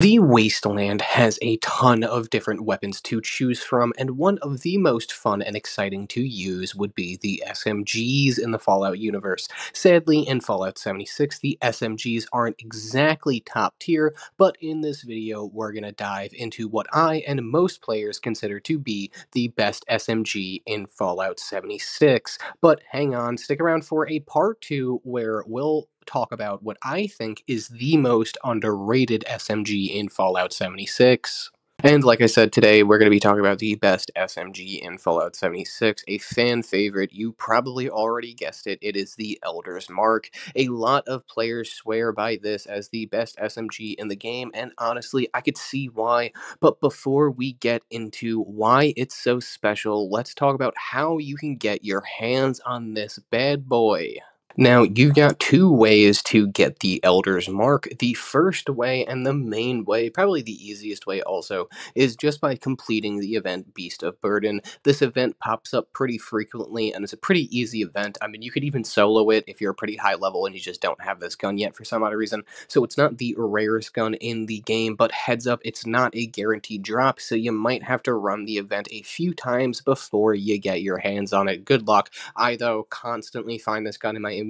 The Wasteland has a ton of different weapons to choose from, and one of the most fun and exciting to use would be the SMGs in the Fallout universe. Sadly, in Fallout 76, the SMGs aren't exactly top tier, but in this video, we're gonna dive into what I and most players consider to be the best SMG in Fallout 76. But hang on, stick around for a part two where we'll talk about what I think is the most underrated SMG in Fallout 76. And like I said, today we're going to be talking about the best SMG in Fallout 76, a fan favorite. You probably already guessed it. It is the Elder's Mark. A lot of players swear by this as the best SMG in the game, and honestly, I could see why. But before we get into why it's so special, let's talk about how you can get your hands on this bad boy. Now, you've got two ways to get the Elder's Mark. The first way, and the main way, probably the easiest way also, is just by completing the event Beast of Burden. This event pops up pretty frequently, and it's a pretty easy event. I mean, you could even solo it if you're a pretty high level and you just don't have this gun yet for some odd reason. So it's not the rarest gun in the game, but heads up, it's not a guaranteed drop, so you might have to run the event a few times before you get your hands on it. Good luck. I, though, constantly find this gun in my inventory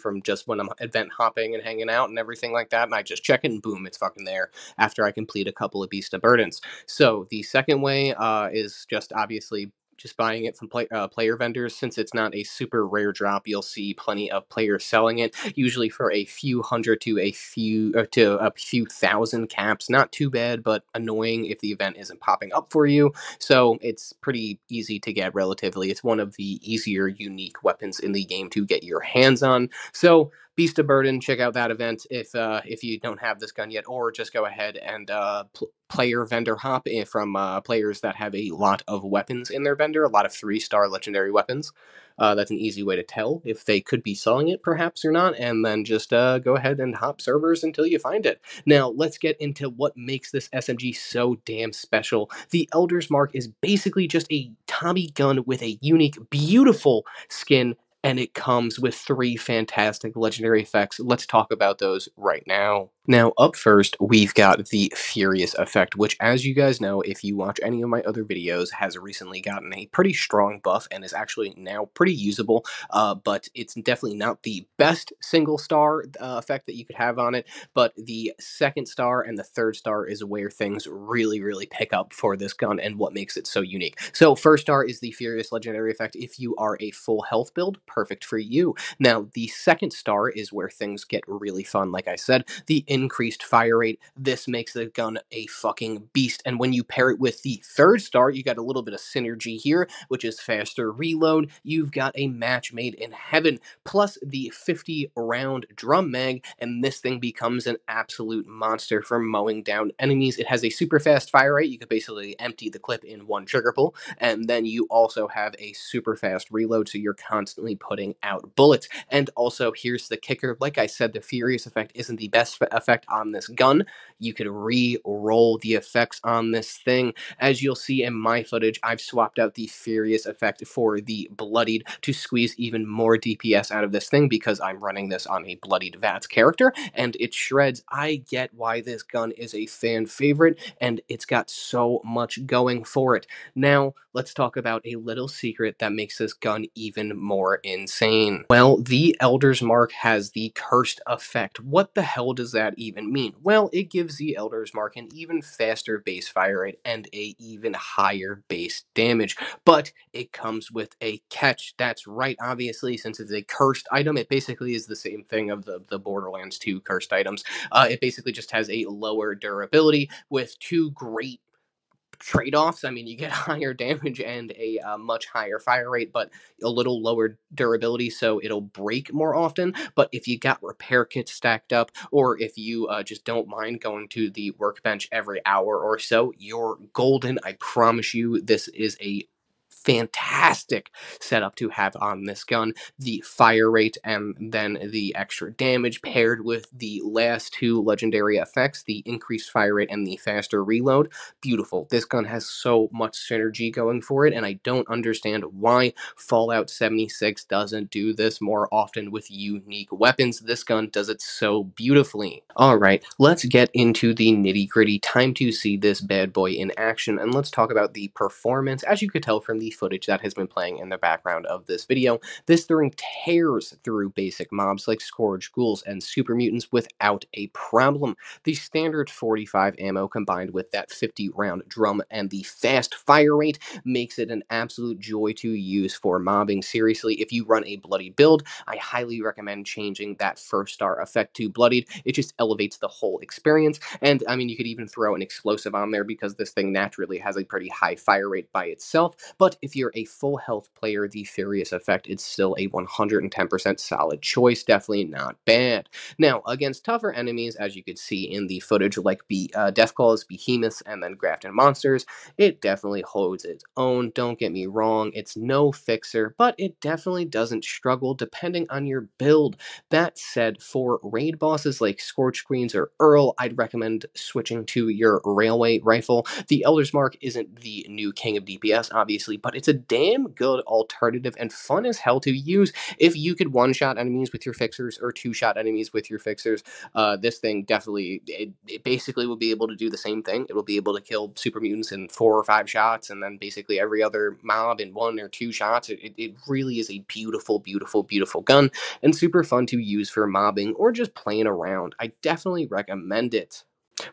from just when I'm event hopping and hanging out and everything like that. And I just check it and boom, it's fucking there after I complete a couple of Beast of Burdens. So the second way uh, is just obviously just buying it from play, uh, player vendors. Since it's not a super rare drop, you'll see plenty of players selling it, usually for a few hundred to a few uh, to a few thousand caps. Not too bad, but annoying if the event isn't popping up for you. So it's pretty easy to get relatively. It's one of the easier unique weapons in the game to get your hands on. So Beast of Burden, check out that event if uh, if you don't have this gun yet, or just go ahead and uh, pl- player vendor hop from uh, players that have a lot of weapons in their vendor, a lot of three star legendary weapons. Uh, that's an easy way to tell if they could be selling it, perhaps or not, and then just uh, go ahead and hop servers until you find it. Now, let's get into what makes this SMG so damn special. The Elder's Mark is basically just a Tommy gun with a unique, beautiful skin and it comes with three fantastic legendary effects. Let's talk about those right now. Now, up first, we've got the Furious effect, which, as you guys know, if you watch any of my other videos, has recently gotten a pretty strong buff and is actually now pretty usable, uh, but it's definitely not the best single star uh, effect that you could have on it, but the second star and the third star is where things really, really pick up for this gun and what makes it so unique. So, first star is the Furious legendary effect. If you are a full health build, perfect for you. Now, the second star is where things get really fun, like I said. The increased fire rate. This makes the gun a fucking beast. And when you pair it with the third star, you got a little bit of synergy here, which is faster reload. You've got a match made in heaven, plus the 50 round drum mag, and this thing becomes an absolute monster for mowing down enemies. It has a super fast fire rate. You could basically empty the clip in one trigger pull, and then you also have a super fast reload, so you're constantly putting out bullets. And also, here's the kicker like I said, the Furious effect isn't the best effect on this gun. You could re-roll the effects on this thing. As you'll see in my footage, I've swapped out the Furious effect for the Bloodied to squeeze even more DPS out of this thing because I'm running this on a Bloodied VATS character, and it shreds. I get why this gun is a fan favorite, and it's got so much going for it. Now, let's talk about a little secret that makes this gun even more insane. Well, the Elder's Mark has the Cursed effect. What the hell does that even mean? Well, it gives the Elder's Mark an even faster base fire rate and a even higher base damage, but it comes with a catch. That's right, obviously, since it's a cursed item, it basically is the same thing of the, the Borderlands 2 cursed items. Uh, it basically just has a lower durability with two great trade-offs. I mean, you get higher damage and a uh, much higher fire rate, but a little lower durability, so it'll break more often. But if you got repair kits stacked up, or if you uh, just don't mind going to the workbench every hour or so, you're golden. I promise you, this is a fantastic setup to have on this gun. The fire rate and then the extra damage paired with the last two legendary effects, the increased fire rate and the faster reload. Beautiful. This gun has so much synergy going for it, and I don't understand why Fallout 76 doesn't do this more often with unique weapons. This gun does it so beautifully. Alright, let's get into the nitty gritty. Time to see this bad boy in action, and let's talk about the performance. As you could tell from the footage that has been playing in the background of this video, this thing tears through basic mobs like Scourge, Ghouls, and Super Mutants without a problem. The standard 45 ammo combined with that 50 round drum and the fast fire rate makes it an absolute joy to use for mobbing. Seriously, if you run a bloody build, I highly recommend changing that first star effect to bloodied. It just elevates the whole experience. And I mean, you could even throw an explosive on there because this thing naturally has a pretty high fire rate by itself. But if you're a full health player, the Furious effect is still a 110% solid choice. Definitely not bad. Now, against tougher enemies, as you could see in the footage, like Be uh, Deathclaws, Behemoths, and then Grafton Monsters, it definitely holds its own. Don't get me wrong, it's no fixer, but it definitely doesn't struggle depending on your build. That said, for raid bosses like Scorch Queens or Earl, I'd recommend switching to your Railway Rifle. The Elder's Mark isn't the new king of DPS, obviously, but it's a damn good alternative and fun as hell to use if you could one-shot enemies with your fixers or two-shot enemies with your fixers. Uh, this thing definitely, it, it basically will be able to do the same thing. It will be able to kill super mutants in four or five shots, and then basically every other mob in one or two shots. It, it really is a beautiful, beautiful, beautiful gun, and super fun to use for mobbing or just playing around. I definitely recommend it.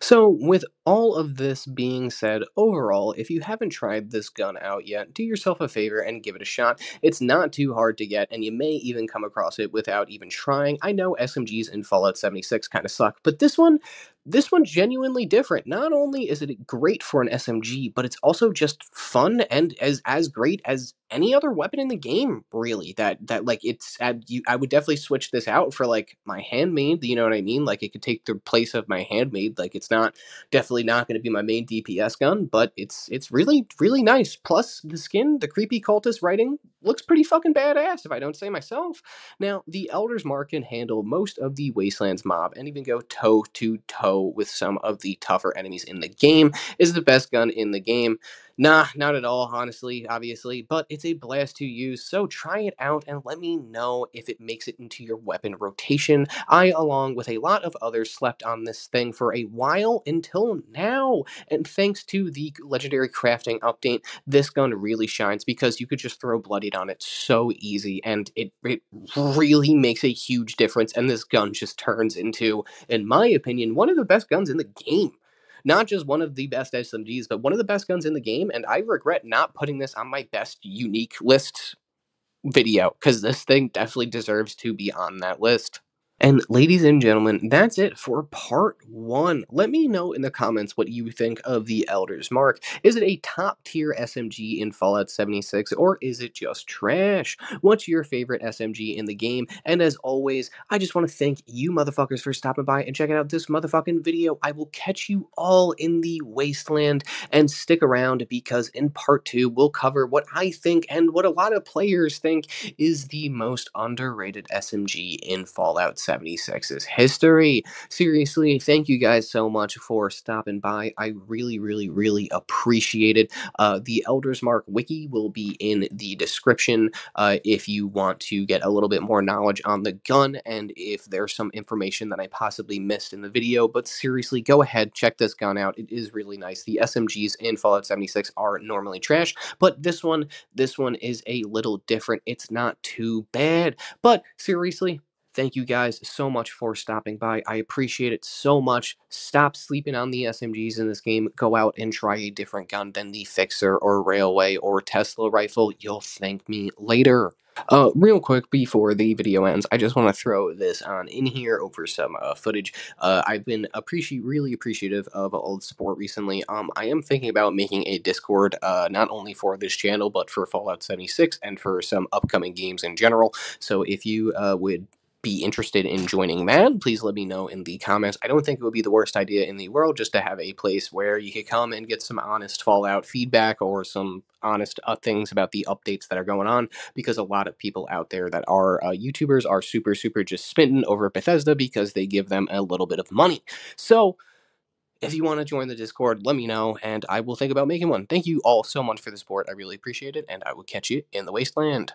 So, with all of this being said, overall, if you haven't tried this gun out yet, do yourself a favor and give it a shot. It's not too hard to get, and you may even come across it without even trying. I know SMGs in Fallout 76 kind of suck, but this one, this one's genuinely different. Not only is it great for an SMG, but it's also just fun and as as great as any other weapon in the game. Really, that that like it's at you. I would definitely switch this out for like my handmade. You know what I mean? Like it could take the place of my handmade. Like it's not definitely not going to be my main DPS gun, but it's it's really really nice. Plus the skin, the creepy cultist writing looks pretty fucking badass if I don't say myself. Now the Elder's Mark can handle most of the Wastelands mob and even go toe to toe with some of the tougher enemies in the game. Is the best gun in the game. Nah, not at all, honestly, obviously, but it's a blast to use, so try it out and let me know if it makes it into your weapon rotation. I, along with a lot of others, slept on this thing for a while until now, and thanks to the legendary crafting update, this gun really shines because you could just throw Bloodied on it so easy, and it, it really makes a huge difference, and this gun just turns into, in my opinion, one of the best guns in the game not just one of the best SMGs, but one of the best guns in the game. And I regret not putting this on my best unique list video because this thing definitely deserves to be on that list. And ladies and gentlemen, that's it for part one. Let me know in the comments what you think of the Elder's Mark. Is it a top tier SMG in Fallout 76 or is it just trash? What's your favorite SMG in the game? And as always, I just want to thank you motherfuckers for stopping by and checking out this motherfucking video. I will catch you all in the wasteland and stick around because in part two, we'll cover what I think and what a lot of players think is the most underrated SMG in Fallout 76's history. Seriously, thank you guys so much for stopping by. I really, really, really appreciate it. Uh, the Elder's Mark wiki will be in the description uh, if you want to get a little bit more knowledge on the gun and if there's some information that I possibly missed in the video. But seriously, go ahead, check this gun out. It is really nice. The SMGs in Fallout 76 are normally trash, but this one, this one is a little different. It's not too bad. But seriously, Thank you guys so much for stopping by. I appreciate it so much. Stop sleeping on the SMGs in this game. Go out and try a different gun than the Fixer or Railway or Tesla rifle. You'll thank me later. Uh, real quick before the video ends, I just want to throw this on in here over some uh, footage. Uh, I've been appreciate really appreciative of all the support recently. Um, I am thinking about making a Discord, uh, not only for this channel but for Fallout 76 and for some upcoming games in general. So if you uh, would be interested in joining that, please let me know in the comments. I don't think it would be the worst idea in the world just to have a place where you could come and get some honest Fallout feedback or some honest uh, things about the updates that are going on because a lot of people out there that are uh, YouTubers are super, super just spitting over Bethesda because they give them a little bit of money. So, if you want to join the Discord, let me know and I will think about making one. Thank you all so much for the support. I really appreciate it, and I will catch you in the wasteland.